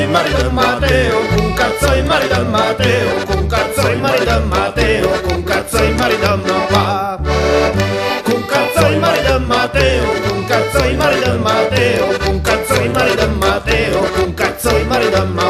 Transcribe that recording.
soy marido Mateo, con cazzo y marido Mateo, con cazzo y marido Mateo, con cazzo y marido papá. Con cazzo y marido Mateo, con cazzo y marido Mateo, con cazzo y marido Mateo, con cazzo y marido papá.